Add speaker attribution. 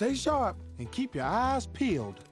Speaker 1: Stay sharp and keep your eyes peeled.